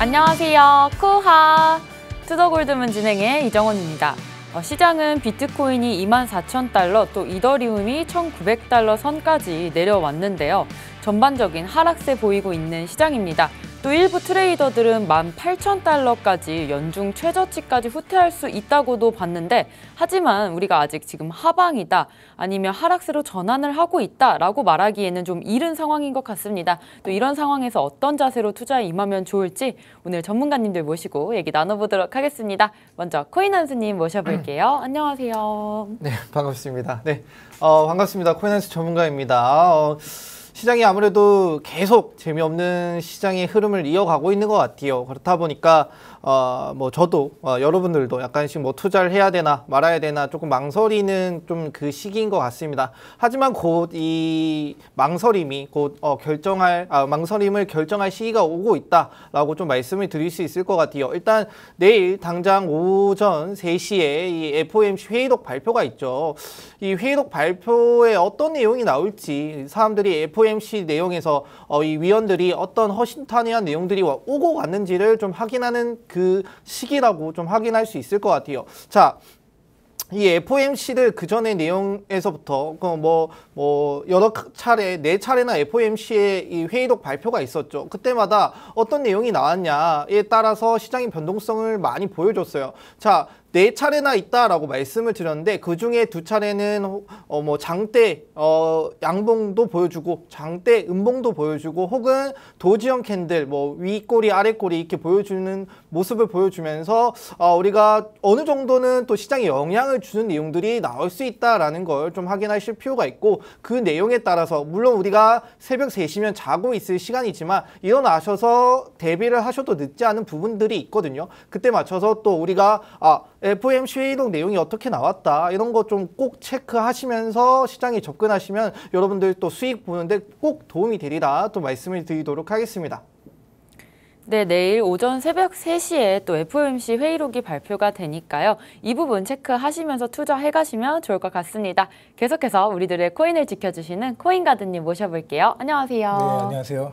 안녕하세요. 쿠하 투더골드문 진행의 이정원입니다. 어, 시장은 비트코인이 24,000달러 또 이더리움이 1,900달러 선까지 내려왔는데요. 전반적인 하락세 보이고 있는 시장입니다. 또 일부 트레이더들은 18,000달러까지 연중 최저치까지 후퇴할 수 있다고도 봤는데 하지만 우리가 아직 지금 하방이다 아니면 하락세로 전환을 하고 있다라고 말하기에는 좀 이른 상황인 것 같습니다. 또 이런 상황에서 어떤 자세로 투자에 임하면 좋을지 오늘 전문가님들 모시고 얘기 나눠보도록 하겠습니다. 먼저 코인한스님 모셔볼게요. 안녕하세요. 네, 반갑습니다. 네, 어, 반갑습니다. 코인한스 전문가입니다. 어, 시장이 아무래도 계속 재미없는 시장의 흐름을 이어가고 있는 것 같아요. 그렇다 보니까 어, 뭐 저도 어, 여러분들도 약간씩 뭐 투자를 해야 되나 말아야 되나 조금 망설이는 좀 그 시기인 것 같습니다. 하지만 곧 이 망설임이 곧 어, 결정할 아, 망설임을 결정할 시기가 오고 있다라고 좀 말씀을 드릴 수 있을 것 같아요. 일단 내일 당장 오전 3시에 이 FOMC 회의록 발표가 있죠. 이 회의록 발표에 어떤 내용이 나올지 사람들이 FOMC 내용에서 어, 이 위원들이 어떤 허심탄회한 내용들이 오고 갔는지를 좀 확인하는 그 시기라고 좀 확인할 수 있을 것 같아요. 자, 이 FOMC를 그 전의 내용에서부터 뭐뭐 뭐 여러 차례 네 차례나 FOMC의 이 회의록 발표가 있었죠. 그때마다 어떤 내용이 나왔냐에 따라서 시장의 변동성을 많이 보여줬어요. 자, 네 차례나 있다라고 말씀을 드렸는데 그 중에 두 차례는 어 뭐 장대 어 양봉도 보여주고 장대 음봉도 보여주고 혹은 도지형 캔들 뭐 윗꼬리 아랫꼬리 이렇게 보여주는 모습을 보여주면서 어 우리가 어느 정도는 또 시장에 영향을 주는 내용들이 나올 수 있다라는 걸 좀 확인하실 필요가 있고 그 내용에 따라서 물론 우리가 새벽 3시면 자고 있을 시간이지만 일어나셔서 대비를 하셔도 늦지 않은 부분들이 있거든요. 그때 맞춰서 또 우리가 아 FOMC 회의록 내용이 어떻게 나왔다 이런 거 좀 꼭 체크하시면서 시장에 접근하시면 여러분들 또 수익 보는데 꼭 도움이 되리라 또 말씀을 드리도록 하겠습니다. 네, 내일 오전 새벽 3시에 또 FOMC 회의록이 발표가 되니까요. 이 부분 체크하시면서 투자해 가시면 좋을 것 같습니다. 계속해서 우리들의 코인을 지켜주시는 코인가드님 모셔볼게요. 안녕하세요. 네, 안녕하세요.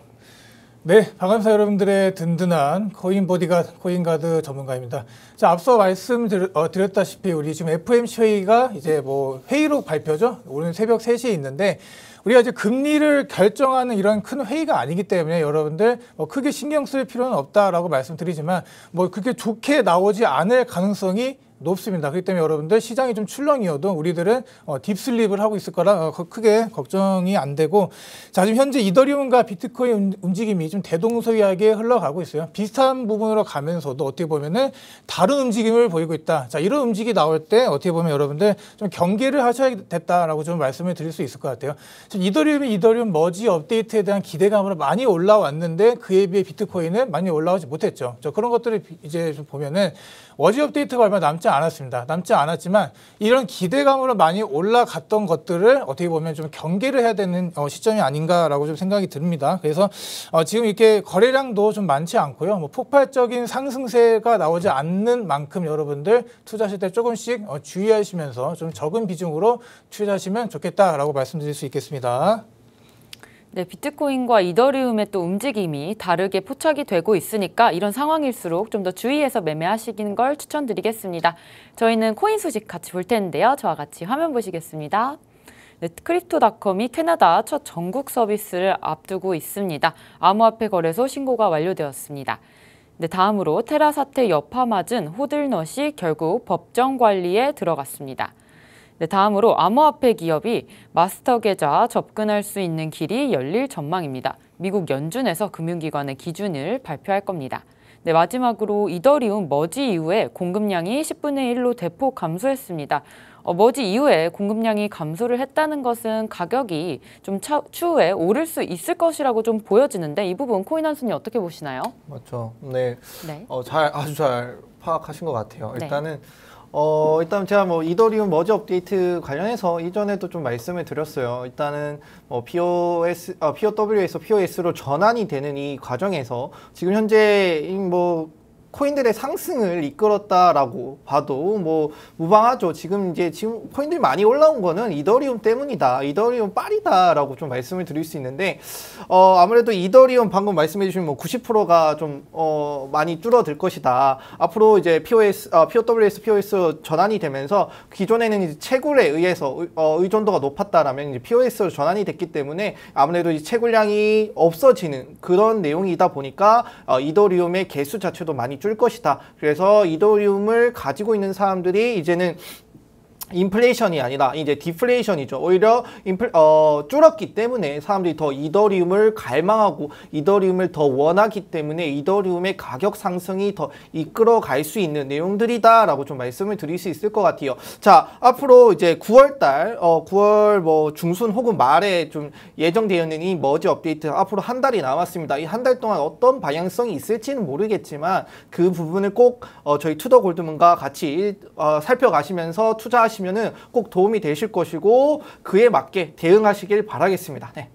네, 반갑습니다. 여러분들의 든든한 코인 보디가드 코인가드 전문가입니다. 자, 앞서 말씀드렸다시피 우리 지금 FOMC 회의가 이제 뭐 회의록 발표죠. 오늘 새벽 3시에 있는데 우리가 이제 금리를 결정하는 이런 큰 회의가 아니기 때문에 여러분들 뭐 크게 신경 쓸 필요는 없다라고 말씀드리지만 뭐 그렇게 좋게 나오지 않을 가능성이 높습니다. 그렇기 때문에 여러분들 시장이 좀 출렁이어도 우리들은 어, 딥슬립을 하고 있을 거라 어, 크게 걱정이 안 되고 자 지금 현재 이더리움과 비트코인 움직임이 좀 대동소이하게 흘러가고 있어요. 비슷한 부분으로 가면서도 어떻게 보면은 다른 움직임을 보이고 있다. 자 이런 움직이 나올 때 어떻게 보면 여러분들 좀 경계를 하셔야겠다라고 좀 말씀을 드릴 수 있을 것 같아요. 지금 이더리움이 이더리움 머지 업데이트에 대한 기대감으로 많이 올라왔는데 그에 비해 비트코인은 많이 올라오지 못했죠. 저 그런 것들을 이제 좀 보면은 워지 업데이트가 얼마 남지 않았습니다. 남지 않았지만 이런 기대감으로 많이 올라갔던 것들을 어떻게 보면 좀 경계를 해야 되는 어, 시점이 아닌가라고 좀 생각이 듭니다. 그래서 어, 지금 이렇게 거래량도 좀 많지 않고요. 뭐 폭발적인 상승세가 나오지 않는 만큼 여러분들 투자하실 때 조금씩 어, 주의하시면서 좀 적은 비중으로 투자하시면 좋겠다라고 말씀드릴 수 있겠습니다. 네, 비트코인과 이더리움의 또 움직임이 다르게 포착이 되고 있으니까 이런 상황일수록 좀 더 주의해서 매매하시는 걸 추천드리겠습니다. 저희는 코인 소식 같이 볼 텐데요. 저와 같이 화면 보시겠습니다. 네, 크립토닷컴이 캐나다 첫 전국 서비스를 앞두고 있습니다. 암호화폐 거래소 신고가 완료되었습니다. 네, 다음으로 테라 사태 여파 맞은 호들넛이 결국 법정 관리에 들어갔습니다. 네, 다음으로 암호화폐 기업이 마스터 계좌 접근할 수 있는 길이 열릴 전망입니다. 미국 연준에서 금융기관의 기준을 발표할 겁니다. 네, 마지막으로 이더리움 머지 이후에 공급량이 10분의 1로 대폭 감소했습니다. 어, 머지 이후에 공급량이 감소를 했다는 것은 가격이 좀 차, 추후에 오를 수 있을 것이라고 좀 보여지는데 이 부분 코인 한순이 어떻게 보시나요? 맞죠. 네, 네. 어, 잘 아주 잘 파악하신 것 같아요. 네. 일단은 어, 일단 제가 뭐 이더리움 머지 업데이트 관련해서 이전에도 좀 말씀을 드렸어요. 일단은 뭐 POS, 어, POW에서 POS로 전환이 되는 이 과정에서 지금 현재 뭐 코인들의 상승을 이끌었다라고 봐도 뭐 무방하죠. 지금 이제 지금 코인들이 많이 올라온 거는 이더리움 때문이다. 이더리움 빨이다라고 좀 말씀을 드릴 수 있는데 어 아무래도 이더리움 방금 말씀해 주신 뭐 90%가 좀어 많이 줄어들 것이다. 앞으로 이제 POS 어, POWS POS 전환이 되면서 기존에는 이제 채굴에 의해서 의, 어, 의존도가 높았다라면 이제 POS로 전환이 됐기 때문에 아무래도 이 채굴량이 없어지는 그런 내용이다 보니까 어, 이더리움의 개수 자체도 많이 줄 것이다. 그래서 이더리움을 가지고 있는 사람들이 이제는 인플레이션이 아니라 이제 디플레이션이죠. 오히려 인플, 어, 줄었기 때문에 사람들이 더 이더리움을 갈망하고 이더리움을 더 원하기 때문에 이더리움의 가격 상승이 더 이끌어 갈 수 있는 내용들이다라고 좀 말씀을 드릴 수 있을 것 같아요. 자, 앞으로 이제 9월 달, 어, 9월 뭐 중순 혹은 말에 좀 예정되어 있는 이 머지 업데이트 앞으로 한 달이 남았습니다. 이 한 달 동안 어떤 방향성이 있을지는 모르겠지만 그 부분을 꼭 어, 저희 투더 골드문과 같이 어, 살펴가시면서 투자하시 하시면은 꼭 도움이 되실 것이고 그에 맞게 대응하시길 바라겠습니다. 네.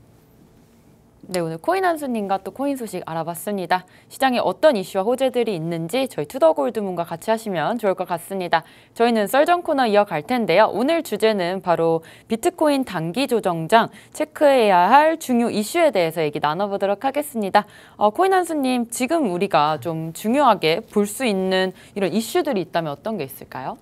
네, 오늘 코인 한수님과 또 코인 소식 알아봤습니다. 시장에 어떤 이슈와 호재들이 있는지 저희 투더골드문과 같이 하시면 좋을 것 같습니다. 저희는 썰전 코너 이어갈 텐데요. 오늘 주제는 바로 비트코인 단기 조정장 체크해야 할 중요 이슈에 대해서 얘기 나눠보도록 하겠습니다. 어, 코인 한수님, 지금 우리가 좀 중요하게 볼 수 있는 이런 이슈들이 있다면 어떤 게 있을까요?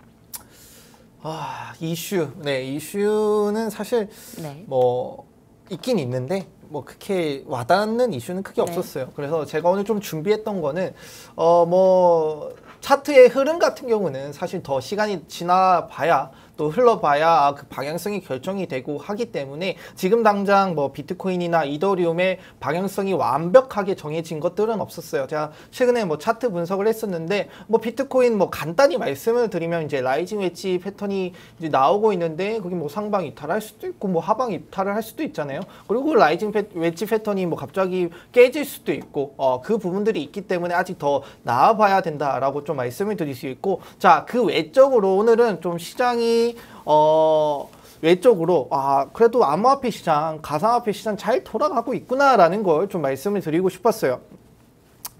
아 이슈 네 이슈는 사실 네. 뭐 있긴 있는데 뭐 그렇게 와닿는 이슈는 크게 네. 없었어요. 그래서 제가 오늘 좀 준비했던 거는 어 뭐 차트의 흐름 같은 경우는 사실 더 시간이 지나봐야 또 흘러봐야 아, 그 방향성이 결정이 되고 하기 때문에 지금 당장 뭐 비트코인이나 이더리움의 방향성이 완벽하게 정해진 것들은 없었어요. 제가 최근에 뭐 차트 분석을 했었는데 뭐 비트코인 뭐 간단히 말씀을 드리면 이제 라이징 웨지 패턴이 이제 나오고 있는데 거기 뭐 상방 이탈할 수도 있고 뭐 하방 이탈을 할 수도 있잖아요. 그리고 rising 패, 웨지 패턴이 뭐 갑자기 깨질 수도 있고 어, 그 부분들이 있기 때문에 아직 더 나와봐야 된다라고 좀 말씀을 드릴 수 있고 자 그 외적으로 오늘은 좀 시장이 어 외적으로 아 그래도 암호화폐 시장, 가상화폐 시장 잘 돌아가고 있구나라는 걸 좀 말씀을 드리고 싶었어요.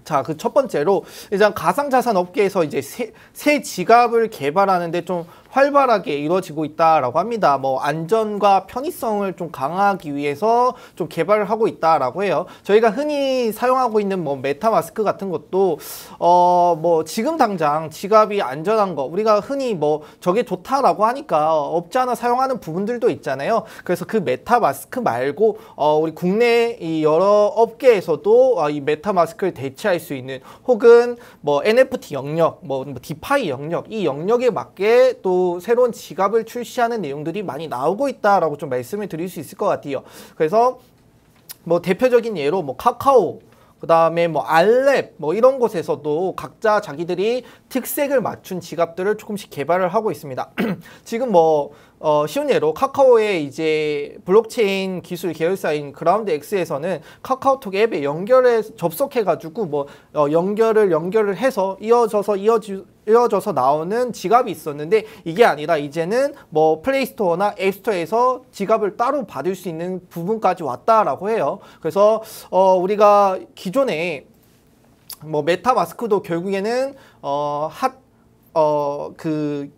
자, 그 첫 번째로 일단 가상자산 업계에서 이제 새, 새 지갑을 개발하는데 좀 활발하게 이루어지고 있다라고 합니다. 뭐 안전과 편의성을 좀 강화하기 위해서 좀 개발을 하고 있다라고 해요. 저희가 흔히 사용하고 있는 뭐 메타마스크 같은 것도 어 뭐 지금 당장 지갑이 안전한 거 우리가 흔히 뭐 저게 좋다라고 하니까 없지 않아 사용하는 부분들도 있잖아요. 그래서 그 메타마스크 말고 어 우리 국내 이 여러 업계에서도 어, 이 메타마스크를 대체할 수 있는 혹은 뭐 NFT 영역, 뭐 DeFi 영역 이 영역에 맞게 또 새로운 지갑을 출시하는 내용들이 많이 나오고 있다라고 좀 말씀을 드릴 수 있을 것 같아요. 그래서 뭐 대표적인 예로 뭐 카카오 그 다음에 뭐 안랩 뭐 이런 곳에서도 각자 자기들이 특색을 맞춘 지갑들을 조금씩 개발을 하고 있습니다. 지금 뭐 어, 쉬운 예로 카카오의 이제 블록체인 기술 계열사인 그라운드 X에서는 카카오톡 앱에 연결해 접속해가지고 뭐 어, 연결을 연결을 해서 이어져서 이어지 이어져서 나오는 지갑이 있었는데 이게 아니라 이제는 뭐 플레이스토어나 앱스토어에서 지갑을 따로 받을 수 있는 부분까지 왔다라고 해요. 그래서 어, 우리가 기존에 뭐 메타마스크도 결국에는 어 핫 어 그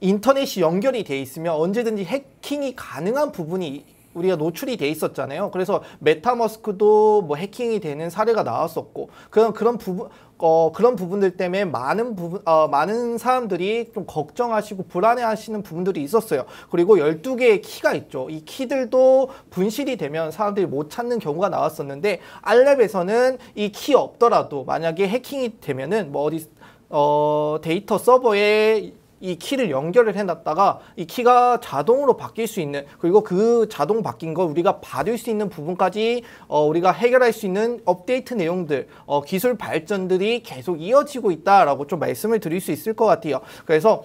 인터넷이 연결이 돼 있으면 언제든지 해킹이 가능한 부분이 우리가 노출이 돼 있었잖아요. 그래서 메타머스크도 뭐 해킹이 되는 사례가 나왔었고 그런 그런 부분 어 그런 부분들 때문에 많은 부분 어 많은 사람들이 좀 걱정하시고 불안해하시는 부분들이 있었어요. 그리고 12개의 키가 있죠. 이 키들도 분실이 되면 사람들이 못 찾는 경우가 나왔었는데 알랩에서는 이 키 없더라도 만약에 해킹이 되면은 뭐 어디 어 데이터 서버에 이 키를 연결을 해놨다가 이 키가 자동으로 바뀔 수 있는 그리고 그 자동 바뀐 걸 우리가 받을 수 있는 부분까지 어, 우리가 해결할 수 있는 업데이트 내용들 어, 기술 발전들이 계속 이어지고 있다라고 좀 말씀을 드릴 수 있을 것 같아요. 그래서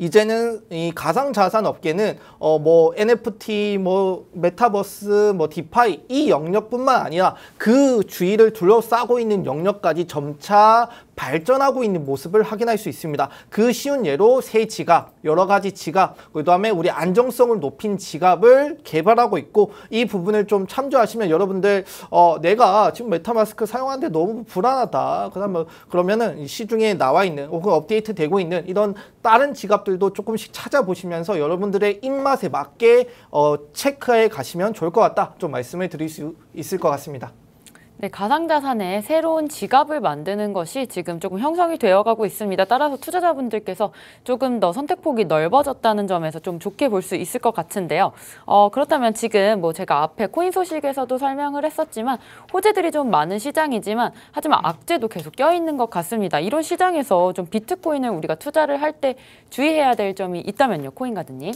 이제는 이 가상 자산 업계는 어 뭐 NFT 뭐 메타버스 뭐 DeFi 이 영역뿐만 아니라 그 주위를 둘러싸고 있는 영역까지 점차 발전하고 있는 모습을 확인할 수 있습니다. 그 쉬운 예로 새 지갑, 여러 가지 지갑, 그 다음에 우리 안정성을 높인 지갑을 개발하고 있고 이 부분을 좀 참조하시면 여러분들 어, 내가 지금 메타마스크 사용하는데 너무 불안하다. 그다음에 뭐 그러면은 시중에 나와 있는 혹은 업데이트 되고 있는 이런 다른 지갑들도 조금씩 찾아보시면서 여러분들의 입맛에 맞게 어, 체크해 가시면 좋을 것 같다. 좀 말씀을 드릴 수 있을 것 같습니다. 네, 가상자산에 새로운 지갑을 만드는 것이 지금 조금 형성이 되어가고 있습니다. 따라서 투자자분들께서 조금 더 선택폭이 넓어졌다는 점에서 좀 좋게 볼 수 있을 것 같은데요. 어, 그렇다면 지금 뭐 제가 앞에 코인 소식에서도 설명을 했었지만 호재들이 좀 많은 시장이지만 하지만 악재도 계속 껴있는 것 같습니다. 이런 시장에서 좀 비트코인을 우리가 투자를 할 때 주의해야 될 점이 있다면요, 코인가드님?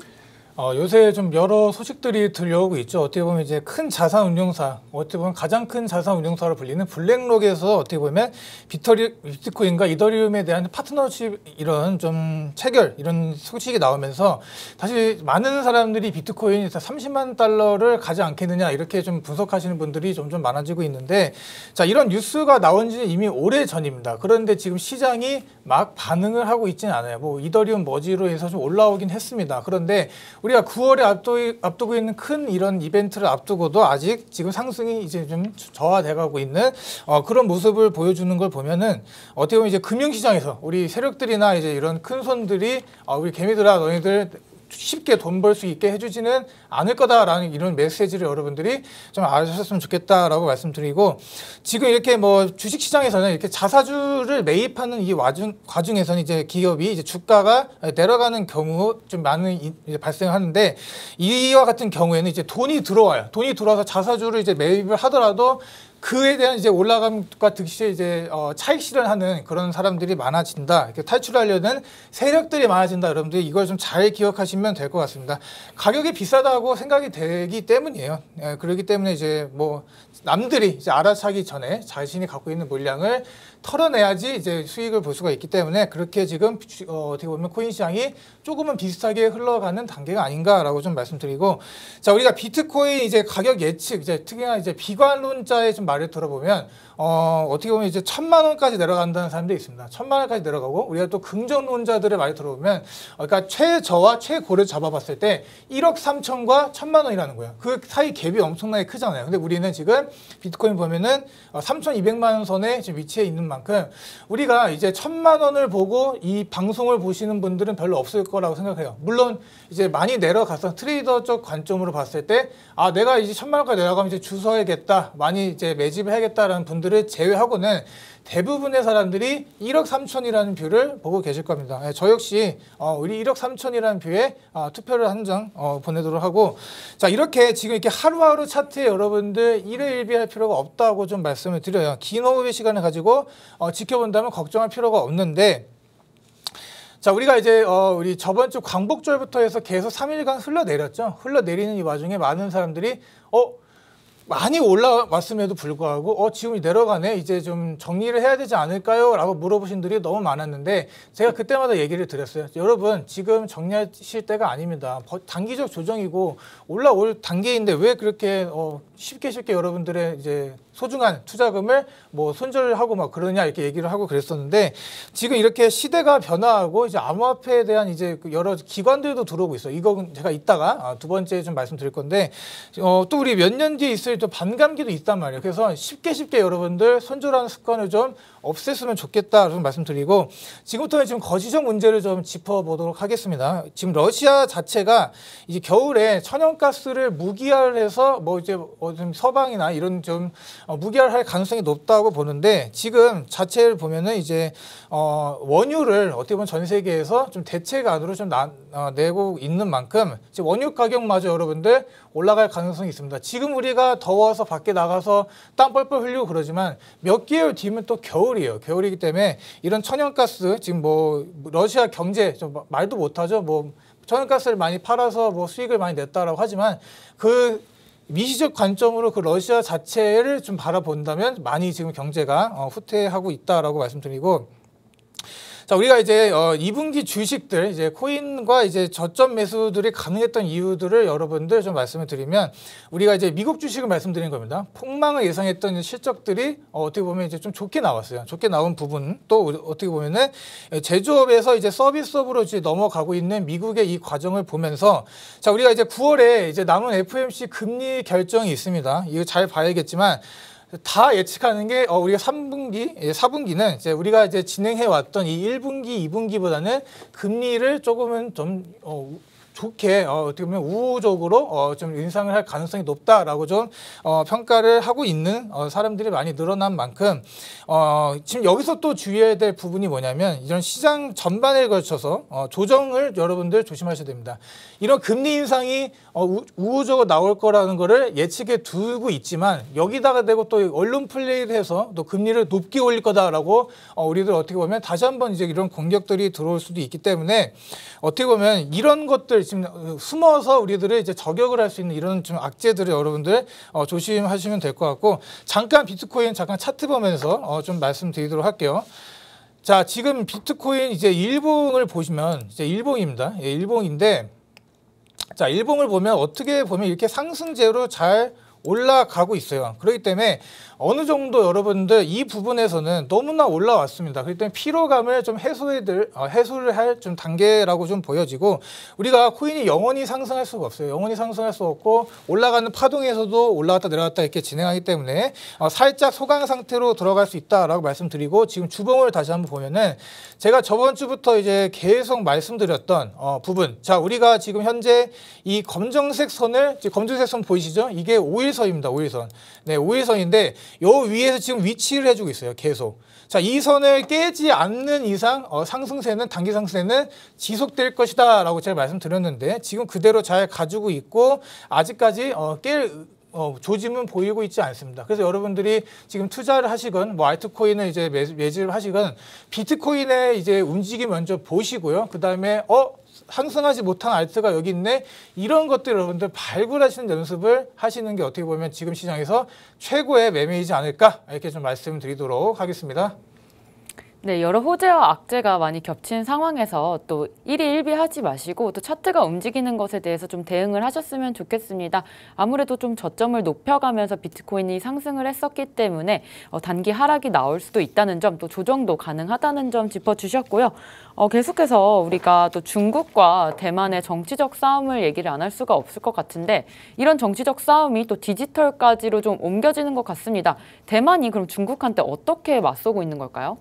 어, 요새 좀 여러 소식들이 들려오고 있죠. 어떻게 보면 이제 큰 자산 운용사, 어떻게 보면 가장 큰 자산 운용사로 불리는 블랙록에서 어떻게 보면 비터리, 비트코인과 이더리움에 대한 파트너십 이런 좀 체결 이런 소식이 나오면서 사실 많은 사람들이 비트코인이 30만 달러를 가지 않겠느냐 이렇게 좀 분석하시는 분들이 점점 많아지고 있는데 자 이런 뉴스가 나온 지 이미 오래 전입니다. 그런데 지금 시장이 막 반응을 하고 있지는 않아요. 뭐 이더리움 머지로 해서 좀 올라오긴 했습니다. 그런데 우리가 9월에 앞두, 앞두고 있는 큰 이런 이벤트를 앞두고도 아직 지금 상승이 이제 좀 저하돼가고 있는 어, 그런 모습을 보여주는 걸 보면은 어떻게 보면 이제 금융시장에서 우리 세력들이나 이제 이런 큰 손들이 어, 우리 개미들아 너희들 쉽게 돈 벌 수 있게 해주지는 않을 거다라는 이런 메시지를 여러분들이 좀 아셨으면 좋겠다라고 말씀드리고 지금 이렇게 뭐 주식시장에서는 이렇게 자사주를 매입하는 이 와중, 과중에서는 이제 기업이 이제 주가가 내려가는 경우 좀 많은 이제 발생하는데 이와 같은 경우에는 이제 돈이 들어와요. 돈이 들어와서 자사주를 이제 매입을 하더라도 그에 대한 이제 올라감과 득실에 이제 어, 차익 실현하는 그런 사람들이 많아진다. 이렇게 탈출하려는 세력들이 많아진다. 여러분들이 이걸 좀 잘 기억하시면 될 것 같습니다. 가격이 비싸다고 생각이 되기 때문이에요. 예, 그렇기 때문에 이제 뭐 남들이 이제 알아차기 전에 자신이 갖고 있는 물량을 털어내야지 이제 수익을 볼 수가 있기 때문에 그렇게 지금 어, 어떻게 보면 코인 시장이 조금은 비슷하게 흘러가는 단계가 아닌가라고 좀 말씀드리고 자 우리가 비트코인 이제 가격 예측 이제 특히나 이제 비관론자의 좀 말을 들어보면 어, 어떻게 보면 이제 천만 원까지 내려간다는 사람도 있습니다. 천만 원까지 내려가고 우리가 또 긍정론자들의 말이 들어보면 어, 그러니까 최저와 최고를 잡아봤을 때 1억 3천과 천만 원이라는 거예요. 그 사이 갭이 엄청나게 크잖아요. 근데 우리는 지금 비트코인 보면은 어, 3,200만 원 선에 지금 위치해 있는 만큼 우리가 이제 천만 원을 보고 이 방송을 보시는 분들은 별로 없을 거라고 생각해요. 물론 이제 많이 내려가서 trader적 관점으로 봤을 때 아 내가 이제 천만 원까지 내려가면 이제 주서야겠다 많이 이제 매집을 해야겠다라는 분들을 제외하고는 대부분의 사람들이 1억 3천이라는 view를 보고 계실 겁니다. 예, 저 역시 어, 우리 1억 3천이라는 view에 어, 투표를 한 장 어, 보내도록 하고 자 이렇게 지금 이렇게 하루하루 차트에 여러분들 일희일비할 필요가 없다고 좀 말씀을 드려요. 긴 호흡의 시간을 가지고 어, 지켜본다면 걱정할 필요가 없는데 자, 우리가 이제 어 우리 저번 주 광복절부터 해서 계속 3일간 흘러내렸죠. 흘러내리는 이 와중에 많은 사람들이 어 많이 올라왔음에도 불구하고 어 지금 내려가네 이제 좀 정리를 해야 되지 않을까요?라고 물어보신 분들이 너무 많았는데 제가 그때마다 얘기를 드렸어요. 여러분 지금 정리하실 때가 아닙니다. 단기적 조정이고 올라올 단계인데 왜 그렇게 어 쉽게 쉽게 여러분들의 이제 소중한 투자금을 뭐 손절하고 막 그러냐 이렇게 얘기를 하고 그랬었는데 지금 이렇게 시대가 변화하고 이제 암호화폐에 대한 이제 그 여러 기관들도 들어오고 있어요. 이건 제가 이따가 아, 두 번째 좀 말씀드릴 건데 어, 또 우리 몇 년 뒤에 있을 또 반감기도 있단 말이에요. 그래서 쉽게 쉽게 여러분들 손절하는 습관을 좀 없앴으면 좋겠다 좀 말씀드리고 지금부터는 지금 거시적 문제를 좀 짚어보도록 하겠습니다. 지금 러시아 자체가 이제 겨울에 천연가스를 무기화해서 뭐 이제 좀 서방이나 이런 좀 어, 무기화할 가능성이 높다고 보는데 지금 자체를 보면은 이제 어, 원유를 어떻게 보면 전 세계에서 좀 대체간으로 좀 나, 어, 내고 있는 만큼 지금 원유 가격마저 여러분들 올라갈 가능성이 있습니다. 지금 우리가 더워서 밖에 나가서 땀 뻘뻘 흘리고 그러지만 몇 개월 뒤면 또 겨울 이에요. 겨울이기 때문에 이런 천연가스 지금 뭐 러시아 경제 좀 말도 못하죠. 뭐 천연가스를 많이 팔아서 뭐 수익을 많이 냈다라고 하지만 그 미시적 관점으로 그 러시아 자체를 좀 바라본다면 많이 지금 경제가 어, 후퇴하고 있다라고 말씀드리고 자, 우리가 이제 어 2분기 주식들 이제 코인과 이제 저점 매수들이 가능했던 이유들을 여러분들 좀 말씀을 드리면 우리가 이제 미국 주식을 말씀드린 겁니다. 폭망을 예상했던 실적들이 어 어떻게 보면 이제 좀 좋게 나왔어요. 좋게 나온 부분 또 어떻게 보면은 제조업에서 이제 서비스업으로 이제 넘어가고 있는 미국의 이 과정을 보면서 자, 우리가 이제 9월에 이제 남은 FMC 금리 결정이 있습니다. 이거 잘 봐야겠지만 다 예측하는 게 어, 우리가 3분기, 4분기는 이제 우리가 이제 진행해 왔던 이 1분기, 2분기보다는 금리를 조금은 좀 어, 좋게 어, 어떻게 보면 우호적으로 어, 좀 인상을 할 가능성이 높다라고 좀 어, 평가를 하고 있는 어, 사람들이 많이 늘어난 만큼 어, 지금 여기서 또 주의해야 될 부분이 뭐냐면 이런 시장 전반에 걸쳐서 어, 조정을 여러분들 조심하셔야 됩니다. 이런 금리 인상이 어, 우, 우호적으로 나올 거라는 거를 예측해 두고 있지만 여기다가 대고 또 언론 플레이를 해서 또 금리를 높게 올릴 거다라고 어, 우리들 어떻게 보면 다시 한번 이제 이런 공격들이 들어올 수도 있기 때문에 어떻게 보면 이런 것들 지금 숨어서 우리들을 이제 저격을 할 수 있는 이런 좀 악재들을 여러분들 어, 조심하시면 될 것 같고 잠깐 비트코인 잠깐 차트 보면서 어, 좀 말씀드리도록 할게요. 자 지금 비트코인 이제 일봉을 보시면 이제 일봉입니다. 예, 일봉인데 자 일봉을 보면 어떻게 보면 이렇게 상승제로 잘 올라가고 있어요. 그렇기 때문에 어느 정도 여러분들 이 부분에서는 너무나 올라왔습니다. 그렇기 때문에 피로감을 좀 해소해들 어, 해소를 할 좀 단계라고 좀 보여지고 우리가 코인이 영원히 상승할 수가 없어요. 영원히 상승할 수 없고 올라가는 파동에서도 올라갔다 내려갔다 이렇게 진행하기 때문에 어, 살짝 소강 상태로 들어갈 수 있다라고 말씀드리고 지금 주봉을 다시 한번 보면은 제가 저번 주부터 이제 계속 말씀드렸던 어, 부분 자 우리가 지금 현재 이 검정색 선을 검정색 선 보이시죠? 이게 5일선입니다. 5일선. 네, 5일선인데 요 위에서 지금 위치를 해주고 있어요. 계속. 자, 이 선을 깨지 않는 이상 어, 상승세는 단기 상승세는 지속될 것이다 라고 제가 말씀드렸는데 지금 그대로 잘 가지고 있고 아직까지 어, 깰 어, 조짐은 보이고 있지 않습니다. 그래서 여러분들이 지금 투자를 하시건 뭐 알트코인을 이제 매, 매집을 하시건 비트코인의 이제 움직임 먼저 보시고요. 그 다음에 어 상승하지 못한 알트가 여기 있네. 이런 것들 여러분들 발굴하시는 연습을 하시는 게 어떻게 보면 지금 시장에서 최고의 매매이지 않을까 이렇게 좀 말씀드리도록 하겠습니다. 네, 여러 호재와 악재가 많이 겹친 상황에서 또 일희일비하지 마시고 또 차트가 움직이는 것에 대해서 좀 대응을 하셨으면 좋겠습니다. 아무래도 좀 저점을 높여가면서 비트코인이 상승을 했었기 때문에 어, 단기 하락이 나올 수도 있다는 점, 또 조정도 가능하다는 점 짚어주셨고요. 어, 계속해서 우리가 또 중국과 대만의 정치적 싸움을 얘기를 안 할 수가 없을 것 같은데 이런 정치적 싸움이 또 디지털까지로 좀 옮겨지는 것 같습니다. 대만이 그럼 중국한테 어떻게 맞서고 있는 걸까요?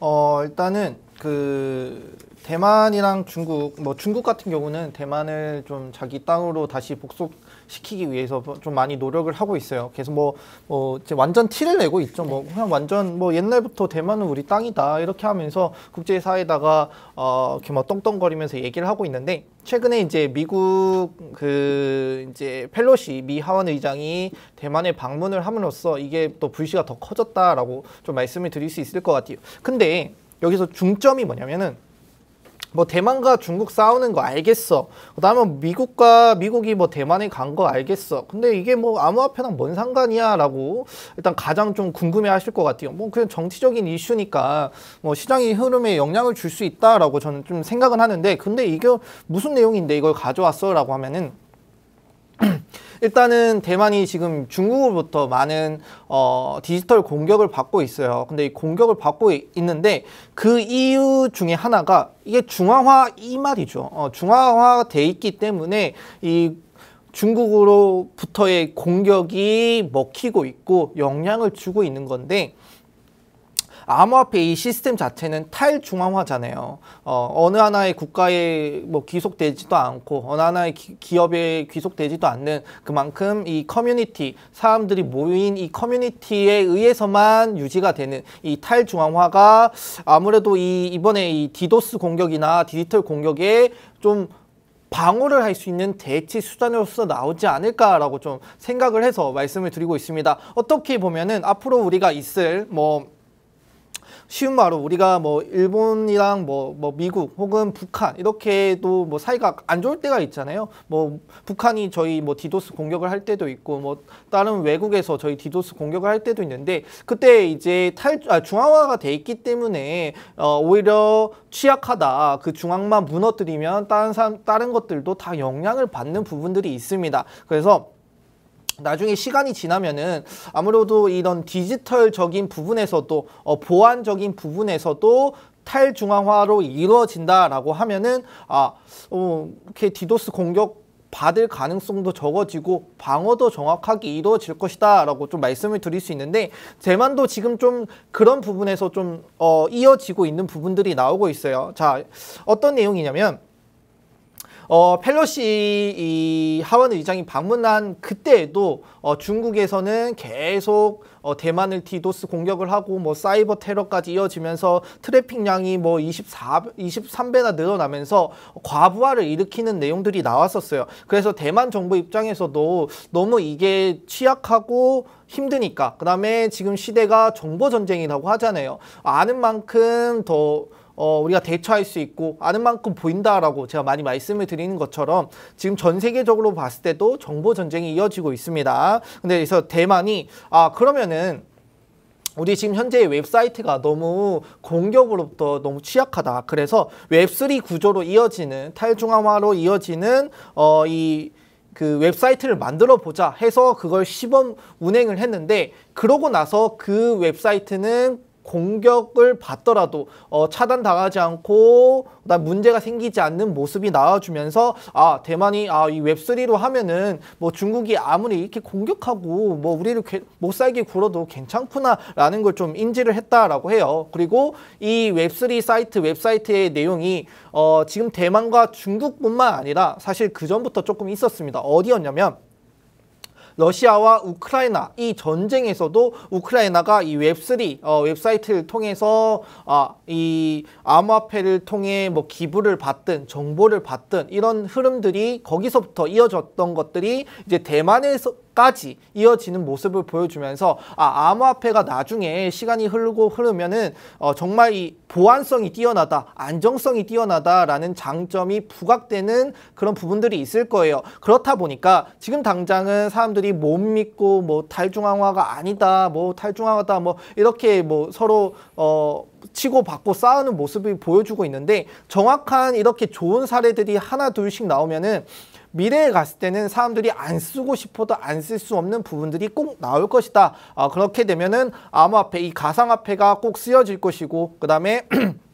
어 일단은 그 대만이랑 중국 뭐 중국 같은 경우는 대만을 좀 자기 땅으로 다시 복속 시키기 위해서 좀 많이 노력을 하고 있어요. 그래서 뭐, 뭐, 이제 완전 티를 내고 있죠. 뭐, 그냥 완전 뭐 옛날부터 대만은 우리 땅이다. 이렇게 하면서 국제사회에다가, 어, 이렇게 뭐 떵떵거리면서 얘기를 하고 있는데, 최근에 이제 미국 그 이제 펠로시 미 하원 의장이 대만에 방문을 함으로써 이게 또 불씨가 더 커졌다라고 좀 말씀을 드릴 수 있을 것 같아요. 근데 여기서 중점이 뭐냐면은 뭐 대만과 중국 싸우는 거 알겠어. 그다음에 미국과 미국이 뭐 대만에 간 거 알겠어. 근데 이게 뭐 암호화폐랑 뭔 상관이야라고 일단 가장 좀 궁금해하실 것 같아요. 뭐 그냥 정치적인 이슈니까 뭐 시장의 흐름에 영향을 줄 수 있다라고 저는 좀 생각은 하는데 근데 이게 무슨 내용인데 이걸 가져왔어라고 하면은. 일단은 대만이 지금 중국으로부터 많은 어, 디지털 공격을 받고 있어요. 근데 이 공격을 받고 있는데 그 이유 중에 하나가 이게 중앙화 이 말이죠. 어, 중앙화돼 있기 때문에 이 중국으로부터의 공격이 먹히고 있고 영향을 주고 있는 건데 암호화폐 이 시스템 자체는 탈중앙화잖아요. 어, 어느 하나의 국가에 뭐 귀속되지도 않고 어느 하나의 기, 업에 귀속되지도 않는 그만큼 이 커뮤니티 사람들이 모인 이 커뮤니티에 의해서만 유지가 되는 이 탈중앙화가 아무래도 이 이번에 이 디도스 공격이나 디지털 공격에 좀 방어를 할 수 있는 대치 수단으로서 나오지 않을까라고 좀 생각을 해서 말씀을 드리고 있습니다. 어떻게 보면은 앞으로 우리가 있을 뭐 쉬운 말로 우리가 뭐 일본이랑 뭐, 뭐 미국 혹은 북한 이렇게도 뭐 사이가 안 좋을 때가 있잖아요. 뭐 북한이 저희 뭐 디도스 공격을 할 때도 있고 뭐 다른 외국에서 저희 디도스 공격을 할 때도 있는데 그때 이제 탈 아, 중앙화가 돼 있기 때문에 어, 오히려 취약하다 그 중앙만 무너뜨리면 다른 사람 다른 것들도 다 영향을 받는 부분들이 있습니다. 그래서 나중에 시간이 지나면은 아무래도 이런 디지털적인 부분에서도 어, 보안적인 부분에서도 탈중앙화로 이루어진다라고 하면은 아 어, 이렇게 디도스 공격 받을 가능성도 적어지고 방어도 정확하게 이루어질 것이다 라고 좀 말씀을 드릴 수 있는데 대만도 지금 좀 그런 부분에서 좀 어, 이어지고 있는 부분들이 나오고 있어요. 자 어떤 내용이냐면 어, 펠로시 이 하원 의장이 방문한 그때에도 어, 중국에서는 계속 어, 대만을 디도스 공격을 하고 뭐 사이버 테러까지 이어지면서 트래픽량이 뭐 24, 23배나 늘어나면서 과부하를 일으키는 내용들이 나왔었어요. 그래서 대만 정부 입장에서도 너무 이게 취약하고 힘드니까 그 다음에 지금 시대가 정보 전쟁이라고 하잖아요. 아는 만큼 더 어, 우리가 대처할 수 있고 아는 만큼 보인다라고 제가 많이 말씀을 드리는 것처럼 지금 전 세계적으로 봤을 때도 정보 전쟁이 이어지고 있습니다. 근데 그래서 대만이 아 그러면은 우리 지금 현재 웹사이트가 너무 공격으로부터 너무 취약하다. 그래서 웹3 구조로 이어지는 탈중앙화로 이어지는 어 이그 웹사이트를 만들어 보자 해서 그걸 시범 운행을 했는데 그러고 나서 그 웹사이트는 공격을 받더라도 어, 차단당하지 않고 그다음 문제가 생기지 않는 모습이 나와주면서 아 대만이 아 이 웹3로 하면은 뭐 중국이 아무리 이렇게 공격하고 뭐 우리를 게, 못 살게 굴어도 괜찮구나라는 걸 좀 인지를 했다라고 해요. 그리고 이 웹3 사이트 웹사이트의 내용이 어, 지금 대만과 중국뿐만 아니라 사실 그 전부터 조금 있었습니다. 어디였냐면 러시아와 우크라이나 이 전쟁에서도 우크라이나가 이 웹3 어, 웹사이트를 통해서 아, 이 암호화폐를 통해 뭐 기부를 받든 정보를 받든 이런 흐름들이 거기서부터 이어졌던 것들이 이제 대만에서 까지 이어지는 모습을 보여주면서 아 암호화폐가 나중에 시간이 흐르고 흐르면은 어, 정말 이 보안성이 뛰어나다 안정성이 뛰어나다라는 장점이 부각되는 그런 부분들이 있을 거예요. 그렇다 보니까 지금 당장은 사람들이 못 믿고 뭐 탈중앙화가 아니다 뭐 탈중앙화다 뭐 이렇게 뭐 서로 어 치고 받고 싸우는 모습을 보여주고 있는데 정확한 이렇게 좋은 사례들이 하나 둘씩 나오면은 미래에 갔을 때는 사람들이 안 쓰고 싶어도 안 쓸 수 없는 부분들이 꼭 나올 것이다. 아, 그렇게 되면은 암호화폐, 이 가상화폐가 꼭 쓰여질 것이고, 그 다음에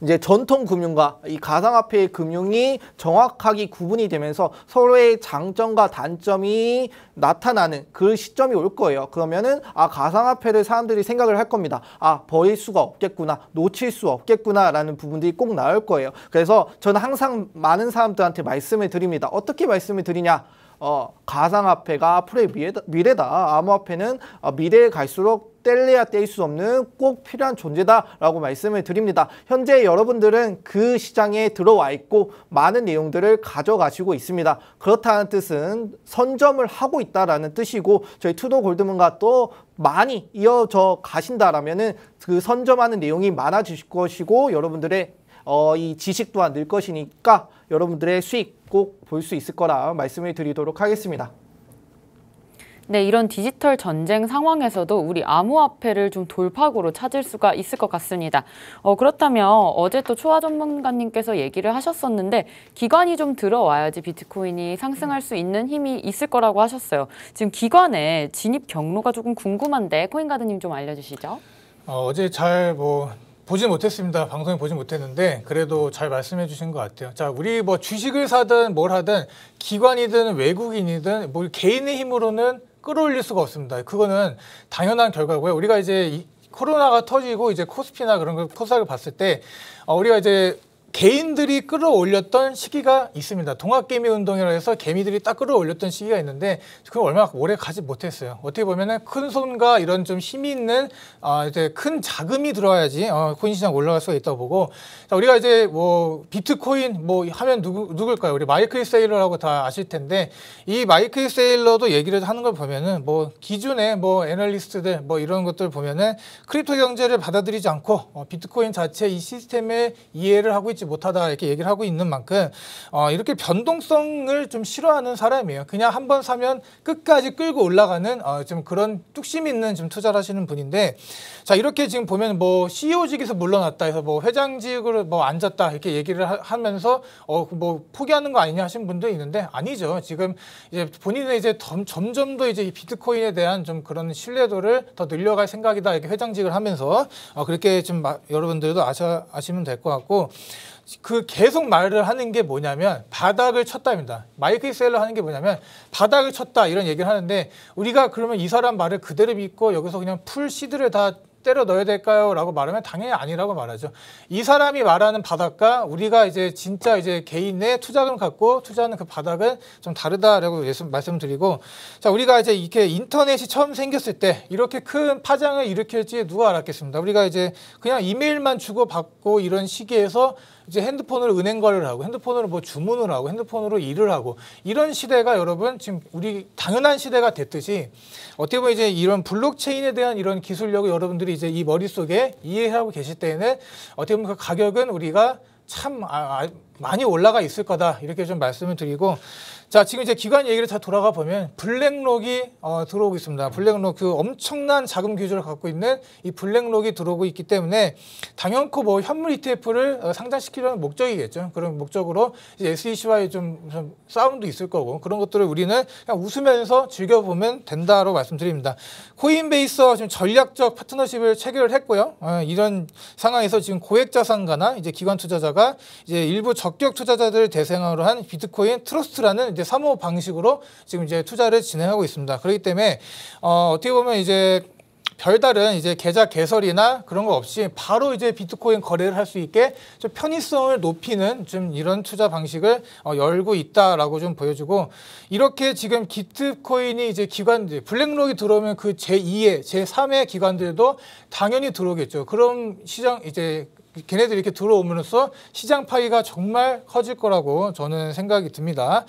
이제 전통 금융과 이 가상화폐의 금융이 정확하게 구분이 되면서 서로의 장점과 단점이 나타나는 그 시점이 올 거예요. 그러면은 아 가상화폐를 사람들이 생각을 할 겁니다. 아 버릴 수가 없겠구나, 놓칠 수 없겠구나라는 부분들이 꼭 나올 거예요. 그래서 저는 항상 많은 사람들한테 말씀을 드립니다. 어떻게 말씀을 드리냐? 어, 가상화폐가 앞으로의 미래다. 미래다. 암호화폐는 어, 미래에 갈수록 뗄래야 뗄 수 없는 꼭 필요한 존재다라고 말씀을 드립니다. 현재 여러분들은 그 시장에 들어와 있고 많은 내용들을 가져가시고 있습니다. 그렇다는 뜻은 선점을 하고 있다라는 뜻이고 저희 투도 골드문과 또 많이 이어져 가신다라면은 그 선점하는 내용이 많아질 것이고 여러분들의 어, 이 지식 또한 늘 것이니까 여러분들의 수익 꼭 볼 수 있을 거라 말씀을 드리도록 하겠습니다. 네, 이런 디지털 전쟁 상황에서도 우리 암호화폐를 좀 돌파구로 찾을 수가 있을 것 같습니다. 어, 그렇다면 어제 또 초아 전문가님께서 얘기를 하셨었는데 기관이 좀 들어와야지 비트코인이 상승할 수 있는 힘이 있을 거라고 하셨어요. 지금 기관의 진입 경로가 조금 궁금한데 코인가드님 좀 알려주시죠. 어, 어제 잘뭐 보지 못했습니다. 방송에 보지 못했는데 그래도 잘 말씀해 주신 것 같아요. 자, 우리 뭐 주식을 사든 뭘 하든 기관이든 외국인이든 뭐 개인의 힘으로는 끌어올릴 수가 없습니다. 그거는 당연한 결과고요. 우리가 이제 코로나가 터지고 이제 코스피나 그런 걸 코스닥을 봤을 때 어, 우리가 이제 개인들이 끌어올렸던 시기가 있습니다. 동학개미 운동이라 해서 개미들이 딱 끌어올렸던 시기가 있는데 그걸 얼마 오래 가지 못했어요. 어떻게 보면은 큰 손과 이런 좀 힘이 있는 아 이제 큰 자금이 들어와야지 어, 코인 시장 올라갈 수가 있다고 보고 자, 우리가 이제 뭐 비트코인 뭐 하면 누구 누굴까요? 우리 마이클 세일러라고 다 아실 텐데 이 마이클 세일러도 얘기를 하는 걸 보면은 뭐 기존에 뭐 애널리스트들 뭐 이런 것들 보면은 crypto 경제를 받아들이지 않고 어, 비트코인 자체 이 시스템에 이해를 하고 있지 못하다 이렇게 얘기를 하고 있는 만큼 어, 이렇게 변동성을 좀 싫어하는 사람이에요. 그냥 한 번 사면 끝까지 끌고 올라가는 어, 좀 그런 뚝심 있는 좀 투자를 하시는 분인데 자 이렇게 지금 보면 뭐 CEO직에서 물러났다 해서 뭐 회장직으로 뭐 앉았다 이렇게 얘기를 하, 면서 어 뭐 포기하는 거 아니냐 하신 분도 있는데 아니죠. 지금 이제 본인은 이제 점, 점점 더 이제 이 비트코인에 대한 좀 그런 신뢰도를 더 늘려갈 생각이다 이렇게 회장직을 하면서 어, 그렇게 좀 마, 여러분들도 아셔, 아시면 될 것 같고 그 계속 말을 하는 게 뭐냐면 바닥을 쳤다입니다. 마이클 세일러 하는 게 뭐냐면 바닥을 쳤다 이런 얘기를 하는데 우리가 그러면 이 사람 말을 그대로 믿고 여기서 그냥 full seed를 다 때려 넣어야 될까요? 라고 말하면 당연히 아니라고 말하죠. 이 사람이 말하는 바닥과 우리가 이제 진짜 이제 개인의 투자금 갖고 투자하는 그 바닥은 좀 다르다라고 말씀드리고 자, 우리가 이제 이렇게 인터넷이 처음 생겼을 때 이렇게 큰 파장을 일으킬지 누가 알았겠습니다. 우리가 이제 그냥 이메일만 주고받고 이런 시기에서 이제 핸드폰으로 은행 거래를 하고 핸드폰으로 뭐 주문을 하고 핸드폰으로 일을 하고 이런 시대가 여러분 지금 우리 당연한 시대가 됐듯이 어떻게 보면 이제 이런 블록체인에 대한 이런 기술력을 여러분들이 이제 이 머릿속에 이해하고 계실 때에는 어떻게 보면 그 가격은 우리가 참 아, 아, 많이 올라가 있을 거다. 이렇게 좀 말씀을 드리고 자, 지금 이제 기관 얘기를 다 돌아가 보면 블랙록이 어, 들어오고 있습니다. 블랙록 그 엄청난 자금 규제를 갖고 있는 이 블랙록이 들어오고 있기 때문에 당연코 뭐 현물 ETF를 어, 상장시키려는 목적이겠죠. 그런 목적으로 이제 SEC와의 좀, 좀 싸움도 있을 거고 그런 것들을 우리는 그냥 웃으면서 즐겨보면 된다고 말씀드립니다. 코인베이스와 지금 전략적 파트너십을 체결을 했고요. 어, 이런 상황에서 지금 고액 자산가나 이제 기관 투자자가 이제 일부 적격 투자자들을 대상으로 한 비트코인 Trust라는 이제 이제 사모 방식으로 지금 이제 투자를 진행하고 있습니다. 그렇기 때문에 어, 어떻게 보면 이제 별다른 이제 계좌 개설이나 그런 거 없이 바로 이제 비트코인 거래를 할 수 있게 좀 편의성을 높이는 좀 이런 투자 방식을 어, 열고 있다라고 좀 보여주고 이렇게 지금 비트코인이 이제 기관들 블랙록이 들어오면 그 제2의 제3의 기관들도 당연히 들어오겠죠. 그럼 시장 이제 걔네들이 이렇게 들어오면서 시장 파이가 정말 커질 거라고 저는 생각이 듭니다.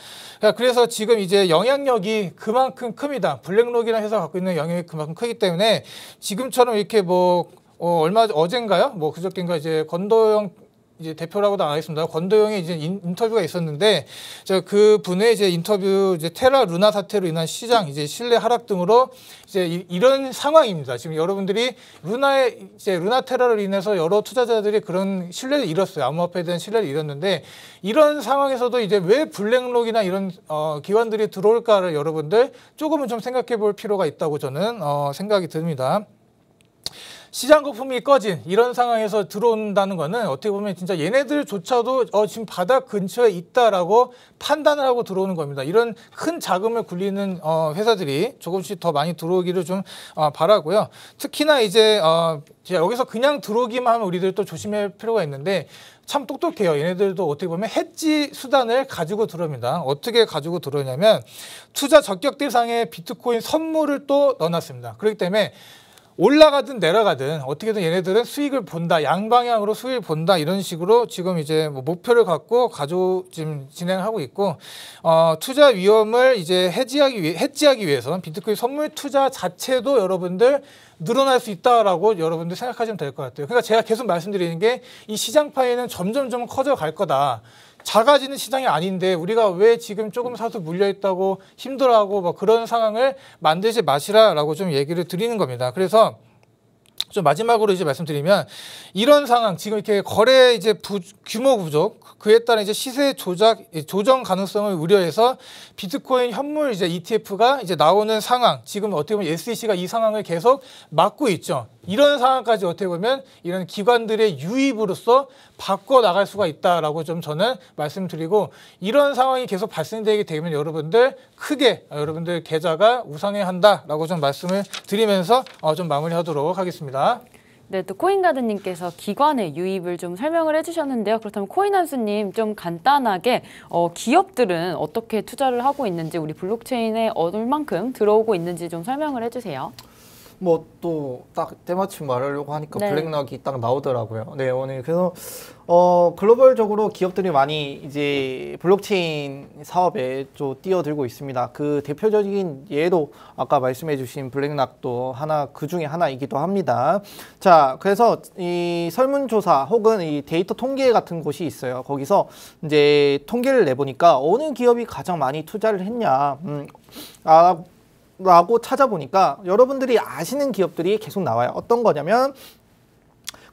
그래서 지금 이제 영향력이 그만큼 큽니다. 블랙록이라는 회사가 갖고 있는 영향력이 그만큼 크기 때문에 지금처럼 이렇게 뭐 어, 얼마 어젠가요? 뭐 그저께인가 이제 건도영 이제 대표라고도 안 하겠습니다. 권도영의 이제 인, 터뷰가 있었는데 그 분의 이제 인터뷰 이제 테라 루나 사태로 인한 시장 이제 신뢰 하락 등으로 이제 이, 이런 상황입니다. 지금 여러분들이 루나의 이제 루나 테라로 인해서 여러 투자자들이 그런 신뢰를 잃었어요. 암호화폐에 대한 신뢰를 잃었는데 이런 상황에서도 이제 왜 블랙록이나 이런 어, 기관들이 들어올까를 여러분들 조금은 좀 생각해 볼 필요가 있다고 저는 어, 생각이 듭니다. 시장 거품이 꺼진 이런 상황에서 들어온다는 거는 어떻게 보면 진짜 얘네들조차도 어, 지금 바닥 근처에 있다라고 판단을 하고 들어오는 겁니다. 이런 큰 자금을 굴리는 어, 회사들이 조금씩 더 많이 들어오기를 좀 어, 바라고요. 특히나 이제 어, 여기서 그냥 들어오기만 하면 우리들 또 조심할 필요가 있는데 참 똑똑해요. 얘네들도 어떻게 보면 해지 수단을 가지고 들어옵니다. 어떻게 가지고 들어오냐면 투자 적격 대상에 비트코인 선물을 또 넣어놨습니다. 그렇기 때문에 올라가든 내려가든 어떻게든 얘네들은 수익을 본다 양방향으로 수익을 본다 이런 식으로 지금 이제 뭐 목표를 갖고 가지고 지금 진행하고 있고 어, 투자 위험을 이제 해지하기 위해 해지하기 위해서 비트코인 선물 투자 자체도 여러분들 늘어날 수 있다라고 여러분들 생각하시면 될 것 같아요. 그러니까 제가 계속 말씀드리는 게 이 시장 파이는 점점 점 커져 갈 거다. 작아지는 시장이 아닌데 우리가 왜 지금 조금 사서 물려 있다고 힘들어하고 뭐 그런 상황을 만들지 마시라라고 좀 얘기를 드리는 겁니다. 그래서 좀 마지막으로 이제 말씀드리면 이런 상황 지금 이렇게 거래 이제 부, 규모 부족 그에 따른 이제 시세 조작 조정 가능성을 우려해서 비트코인 현물 이제 ETF가 이제 나오는 상황 지금 어떻게 보면 SEC가 이 상황을 계속 막고 있죠. 이런 상황까지 어떻게 보면 이런 기관들의 유입으로서 바꿔 나갈 수가 있다라고 좀 저는 말씀드리고 이런 상황이 계속 발생되게 되면 여러분들 크게 여러분들 계좌가 우상해야 한다라고 좀 말씀을 드리면서 어, 좀 마무리하도록 하겠습니다. 네, 또 코인가드님께서 기관의 유입을 좀 설명을 해주셨는데요. 그렇다면 코인한수님 좀 간단하게 어, 기업들은 어떻게 투자를 하고 있는지 우리 블록체인에 얼만큼 들어오고 있는지 좀 설명을 해주세요. 뭐 또 딱 때마침 말하려고 하니까 네. 블랙락이 딱 나오더라고요. 네, 오늘 그래서 어 글로벌적으로 기업들이 많이 이제 블록체인 사업에 좀 뛰어들고 있습니다. 그 대표적인 예로 아까 말씀해주신 블랙락도 하나 그 중에 하나이기도 합니다. 자, 그래서 이 설문조사 혹은 이 데이터 통계 같은 곳이 있어요. 거기서 이제 통계를 내보니까 어느 기업이 가장 많이 투자를 했냐. 음, 아, 라고 찾아보니까 여러분들이 아시는 기업들이 계속 나와요. 어떤 거냐면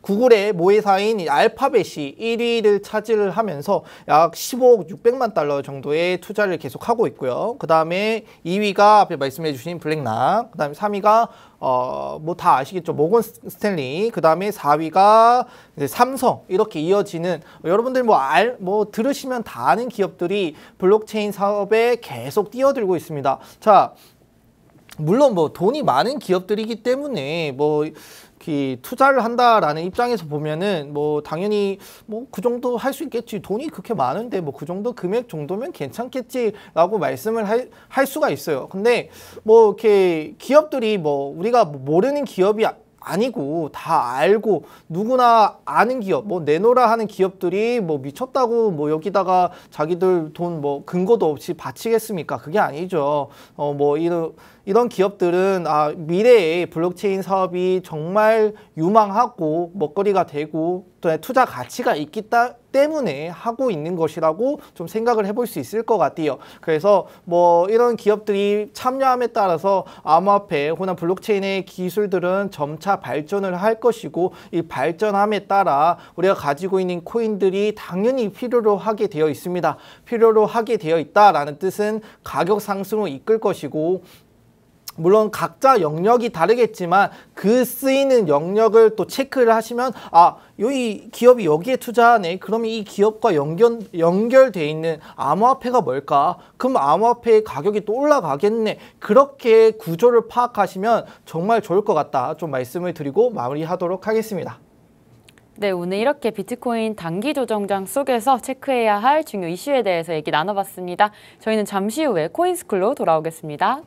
구글의 모회사인 이 알파벳이 1위를 차지를 하면서 약 15억 600만 달러 정도의 투자를 계속하고 있고요. 그 다음에 2위가 앞에 말씀해 주신 블랙락, 그 다음에 3위가 어, 뭐 다 아시겠죠. 모건 스탠리, 그 다음에 4위가 이제 삼성, 이렇게 이어지는 여러분들 뭐 알, 뭐 들으시면 다 아는 기업들이 블록체인 사업에 계속 뛰어들고 있습니다. 자, 물론 뭐 돈이 많은 기업들이기 때문에 뭐이 투자를 한다라는 입장에서 보면은 뭐 당연히 뭐 그 정도 할 수 있겠지. 돈이 그렇게 많은데 뭐 그 정도 금액 정도면 괜찮겠지라고 말씀을 할, 할 수가 있어요. 근데 뭐 이렇게 기업들이 뭐 우리가 모르는 기업이 아- 아니고 다 알고 누구나 아는 기업 뭐 내놓으라 하는 기업들이 뭐 미쳤다고 뭐 여기다가 자기들 돈 뭐 근거도 없이 바치겠습니까? 그게 아니죠. 어뭐 이런 이런 기업들은 아 미래에 블록체인 사업이 정말 유망하고 먹거리가 되고 또 투자 가치가 있기 따, 때문에 하고 있는 것이라고 좀 생각을 해볼 수 있을 것 같아요. 그래서 뭐 이런 기업들이 참여함에 따라서 암호화폐 혹은 블록체인의 기술들은 점차 발전을 할 것이고 이 발전함에 따라 우리가 가지고 있는 코인들이 당연히 필요로 하게 되어 있습니다. 필요로 하게 되어 있다라는 뜻은 가격 상승으로 이끌 것이고 물론 각자 영역이 다르겠지만 그 쓰이는 영역을 또 체크를 하시면 아 여기 기업이 여기에 투자하네 그러면 이 기업과 연결 연결돼 있는 암호화폐가 뭘까 그럼 암호화폐의 가격이 또 올라가겠네 그렇게 구조를 파악하시면 정말 좋을 것 같다 좀 말씀을 드리고 마무리하도록 하겠습니다. 네, 오늘 이렇게 비트코인 단기 조정장 속에서 체크해야 할 중요 이슈에 대해서 얘기 나눠봤습니다. 저희는 잠시 후에 코인스쿨로 돌아오겠습니다.